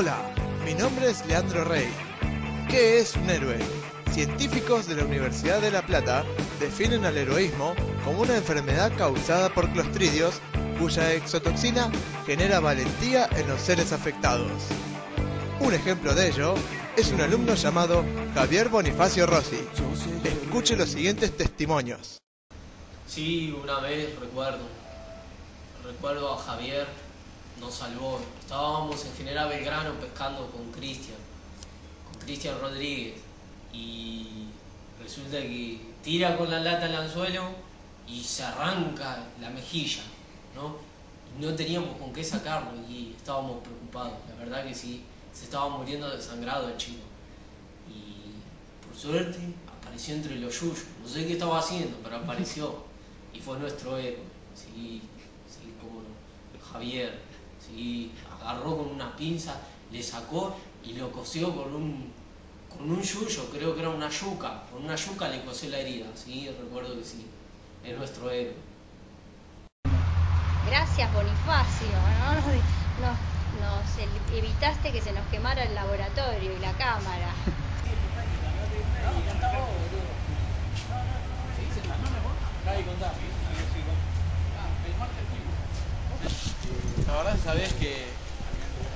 Hola, mi nombre es Leandro Rey. ¿Qué es un héroe? Científicos de la Universidad de La Plata definen al heroísmo como una enfermedad causada por clostridios cuya exotoxina genera valentía en los seres afectados. Un ejemplo de ello es un alumno llamado Javier Bonifacio Rossi. Escuche los siguientes testimonios. Sí, una vez recuerdo. Recuerdo a Javier, nos salvó. Estábamos en General Belgrano pescando con Cristian, con Cristian Rodríguez. Y resulta que tira con la lata el anzuelo y se arranca la mejilla, ¿no? No teníamos con qué sacarlo y estábamos preocupados. La verdad que sí, se estaba muriendo desangrado el chico. Y por suerte apareció entre los yuyos. No sé qué estaba haciendo, pero apareció. Y fue nuestro héroe. Sí, sí, como. Javier. Sí, agarró con una pinza, le sacó y lo cosió con un, con un yuyo, creo que era una yuca. Con una yuca le cosió la herida. Sí, recuerdo que sí. Es nuestro héroe. Gracias Bonifacio, ¿no? Nos, nos- evitaste que se nos quemara el laboratorio y la cámara. La verdad sabés que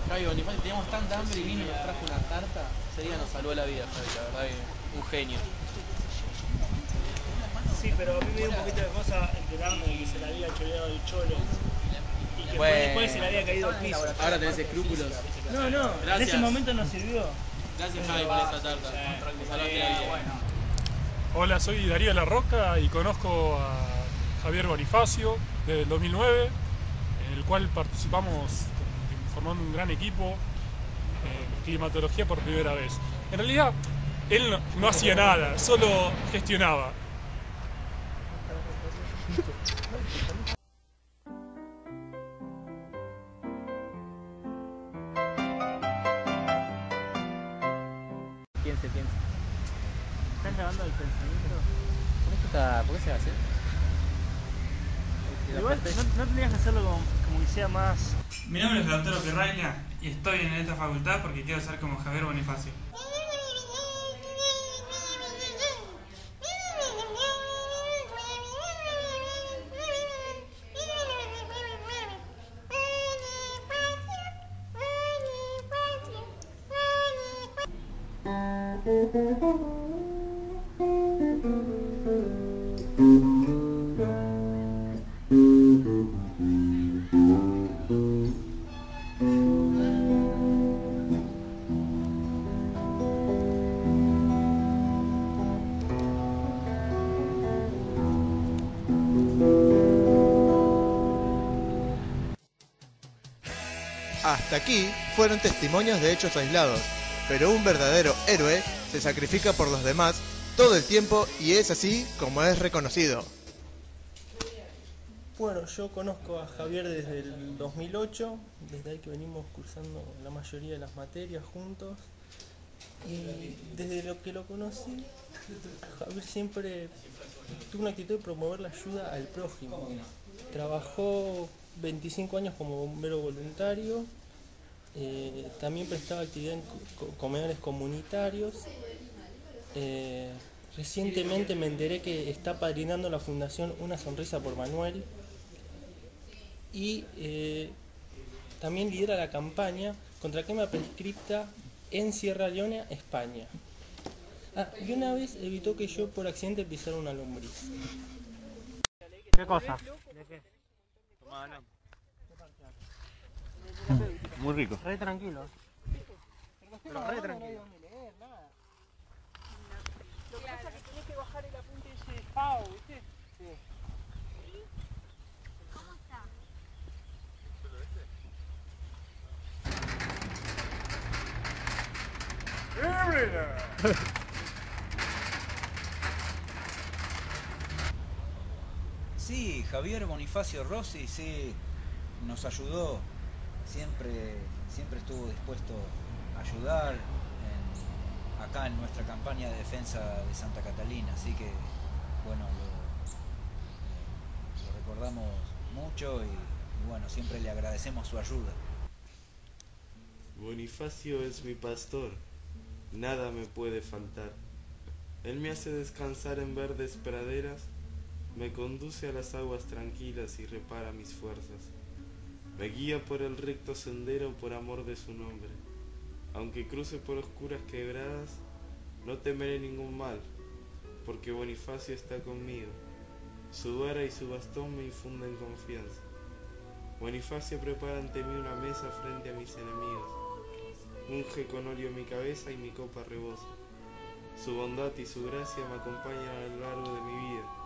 Javi Bonifacio teníamos tanta hambre y vino y nos trajo una tarta. Ese día nos salvó la vida, Javi, la verdad que un genio. Sí, pero a mí me dio un poquito de cosa enterarme de que se le había choreado el cholo. Y que Bueno. después se le había caído al piso. Ahora tenés escrúpulos. No, no, en Gracias. ese momento nos sirvió. Gracias Javi por esa tarta. Me salvaste la vida. Hola, soy Darío La Roca y conozco a Javier Bonifacio desde el 2009, en el cual participamos formando un gran equipo en climatología por primera vez. En realidad, él no, no hacía nada, solo gestionaba. Piense, piense. ¿Estás grabando el pensamiento? ¿Por qué, está, ¿Por qué se hace? Igual no, no tendrías que hacerlo como, como que sea más. Mi nombre es Lautaro Ferraglia y estoy en esta facultad porque quiero ser como Javier Bonifacio. Aquí fueron testimonios de hechos aislados, pero un verdadero héroe se sacrifica por los demás todo el tiempo y es así como es reconocido. Bueno, yo conozco a Javier desde el 2008, desde ahí que venimos cursando la mayoría de las materias juntos. Y desde lo que lo conocí, Javier siempre tuvo una actitud de promover la ayuda al prójimo. Trabajó 25 años como bombero voluntario, eh, también prestaba actividad en co- co- comedores comunitarios. Eh, recientemente me enteré que está padrinando la fundación Una Sonrisa por Manuel y eh, también lidera la campaña contra quema prescripta en Sierra Leona, España. Ah, y una vez evitó que yo por accidente pisara una lombriz. ¿Qué cosa? Muy rico. Re tranquilo. Pero re tranquilo. Lo que pasa es que tenés que bajar el apunte ese de FAO, ¿viste? Sí. Sí, Javier Bonifacio Rossi, sí, nos ayudó, siempre, siempre estuvo dispuesto a ayudar acá en nuestra campaña de defensa de Santa Catalina, así que bueno, lo, recordamos mucho y bueno, siempre le agradecemos su ayuda. Bonifacio es mi pastor, nada me puede faltar. Él me hace descansar en verdes praderas, me conduce a las aguas tranquilas y repara mis fuerzas. Me guía por el recto sendero por amor de su nombre. Aunque cruce por oscuras quebradas, no temeré ningún mal, porque Bonifacio está conmigo. Su vara y su bastón me infunden confianza. Bonifacio prepara ante mí una mesa frente a mis enemigos. Unge con óleo mi cabeza y mi copa rebosa. Su bondad y su gracia me acompañan a lo largo de mi vida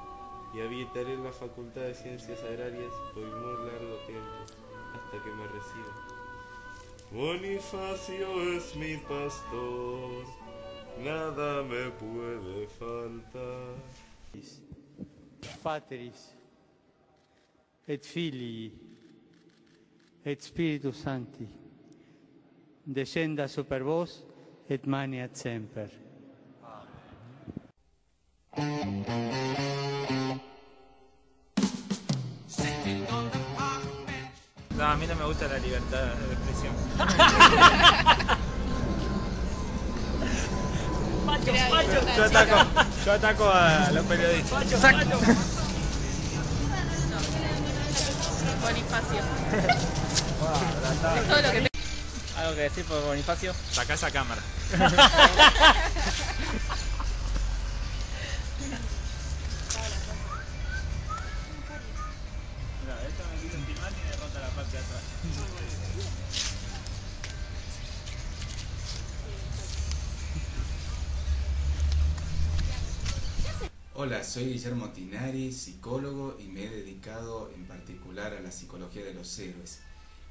y habitaré en la Facultad de Ciencias Agrarias por muy largo tiempo, hasta que me reciba. Bonifacio es mi pastor, nada me puede faltar. Patris et Filii et Spiritus Sancti descenda super vos et maniat semper. No, mí no me gusta la libertad de expresión. Facho, Yo- facho. Yo ataco, yo ataco a los periodistas. Bonifacio. Todo lo que te- ¿Algo que decir por Bonifacio? Saca esa cámara. Hola, soy Guillermo Tinari, psicólogo y me he dedicado en particular a la psicología de los héroes.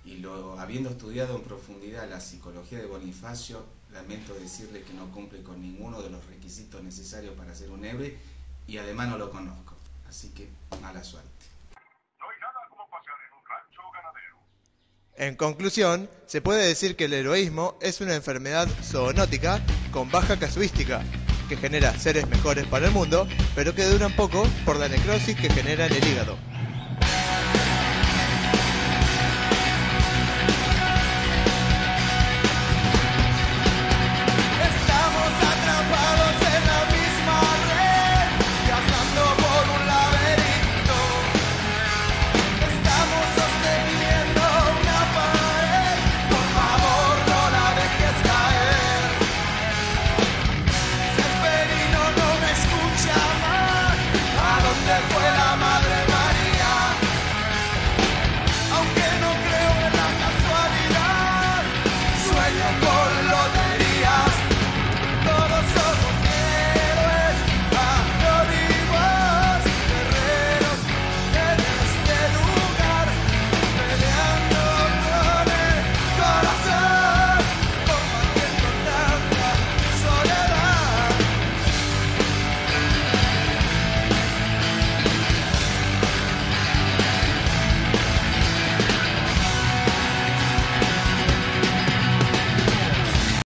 Y lo, habiendo estudiado en profundidad la psicología de Bonifacio, lamento decirle que no cumple con ninguno de los requisitos necesarios para ser un héroe y además no lo conozco. Así que mala suerte. En conclusión, se puede decir que el heroísmo es una enfermedad zoonótica con baja casuística, que genera seres mejores para el mundo, pero que duran poco por la necrosis que genera en el hígado.